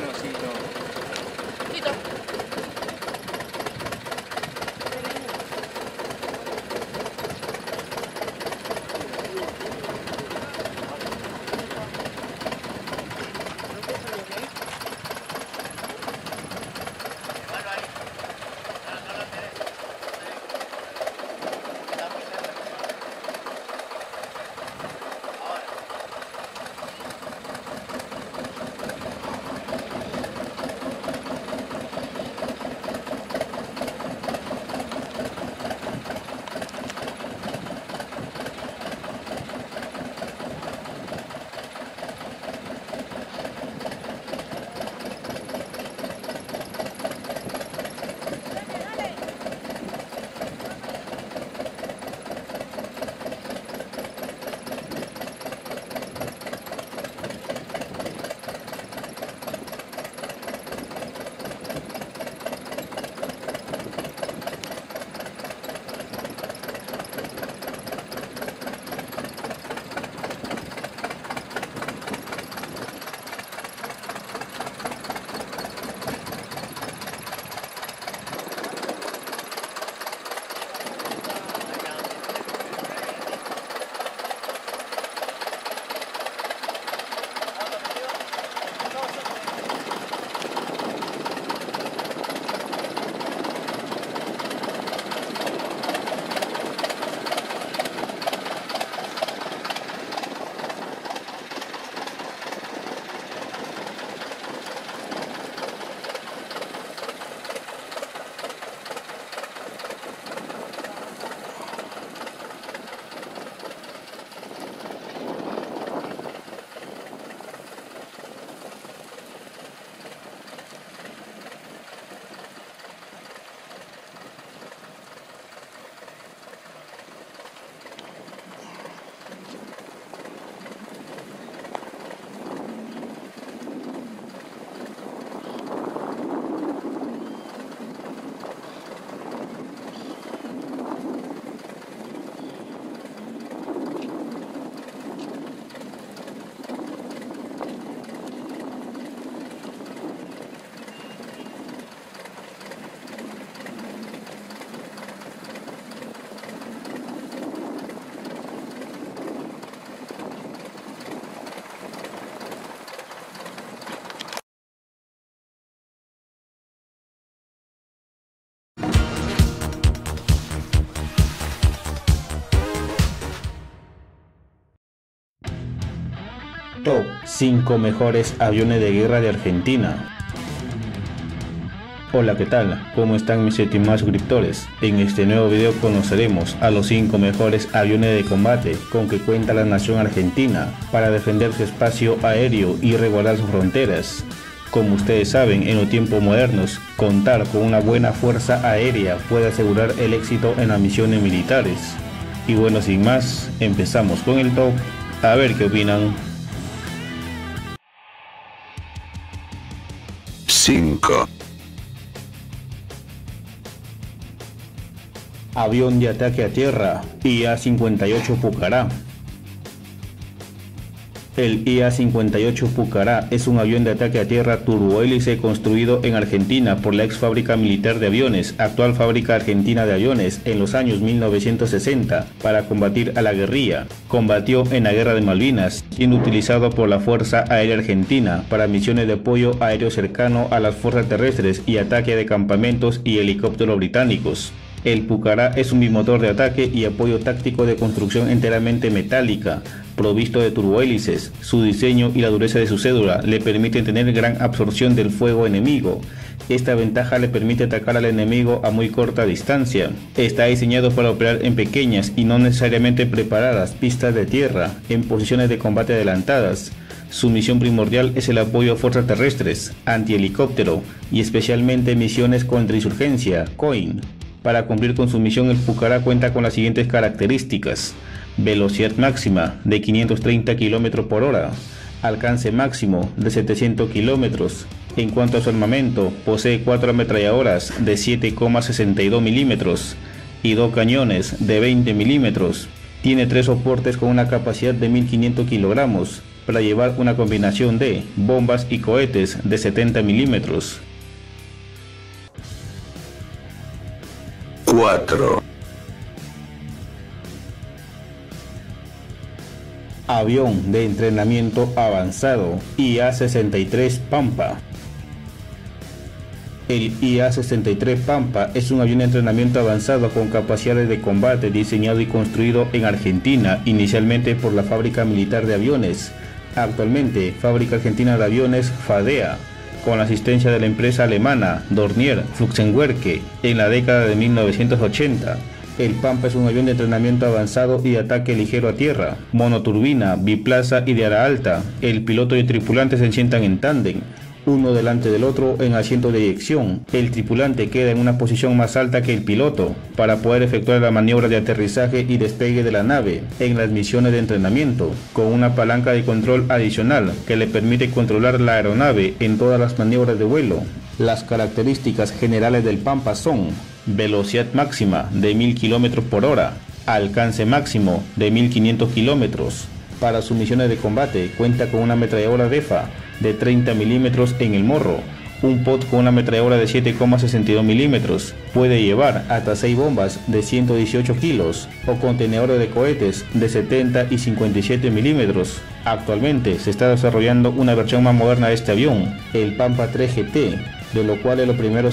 のシート。Top 5 mejores aviones de guerra de Argentina. Hola, ¿qué tal? ¿Cómo están mis estimados suscriptores? En este nuevo video conoceremos a los 5 mejores aviones de combate con que cuenta la nación argentina para defender su espacio aéreo y resguardar sus fronteras. Como ustedes saben, en los tiempos modernos, contar con una buena fuerza aérea puede asegurar el éxito en las misiones militares. Y bueno, sin más, empezamos con el top. A ver qué opinan. 5. Avión de ataque a tierra, IA-58 Pucará. El IA-58 Pucará es un avión de ataque a tierra turbohélice construido en Argentina por la ex fábrica militar de aviones, actual fábrica argentina de aviones, en los años 1960 para combatir a la guerrilla. Combatió en la Guerra de Malvinas, siendo utilizado por la Fuerza Aérea Argentina para misiones de apoyo aéreo cercano a las fuerzas terrestres y ataque de campamentos y helicópteros británicos. El Pucará es un bimotor de ataque y apoyo táctico de construcción enteramente metálica, provisto de turbohélices. Su diseño y la dureza de su cédula le permiten tener gran absorción del fuego enemigo. Esta ventaja le permite atacar al enemigo a muy corta distancia. Está diseñado para operar en pequeñas y no necesariamente preparadas pistas de tierra, en posiciones de combate adelantadas. Su misión primordial es el apoyo a fuerzas terrestres, antihelicóptero y especialmente misiones contra insurgencia, COIN. Para cumplir con su misión, el Pucará cuenta con las siguientes características. Velocidad máxima de 530 km por hora. Alcance máximo de 700 km. En cuanto a su armamento, posee cuatro ametralladoras de 7,62 milímetros y dos cañones de 20 milímetros. Tiene tres soportes con una capacidad de 1500 kilogramos para llevar una combinación de bombas y cohetes de 70 milímetros. 4. Avión de entrenamiento avanzado IA-63 Pampa. El IA-63 Pampa es un avión de entrenamiento avanzado con capacidades de combate diseñado y construido en Argentina, inicialmente por la Fábrica Militar de Aviones. Actualmente, Fábrica Argentina de Aviones FADEA, con la asistencia de la empresa alemana Dornier Fluxenwerke en la década de 1980. El Pampa es un avión de entrenamiento avanzado y ataque ligero a tierra, monoturbina, biplaza y de ala alta. El piloto y el tripulante se sientan en tándem uno delante del otro en asiento de eyección. El tripulante queda en una posición más alta que el piloto para poder efectuar la maniobra de aterrizaje y despegue de la nave en las misiones de entrenamiento, con una palanca de control adicional que le permite controlar la aeronave en todas las maniobras de vuelo. Las características generales del Pampa son velocidad máxima de 1000 km por hora, alcance máximo de 1500 km. Para sus misiones de combate cuenta con una ametralladora DEFA de 30 milímetros en el morro, un pot con una ametralladora de 7,62 milímetros. Puede llevar hasta 6 bombas de 118 kilos o contenedores de cohetes de 70 y 57 milímetros. Actualmente se está desarrollando una versión más moderna de este avión, el Pampa 3 GT, de lo cual es lo primero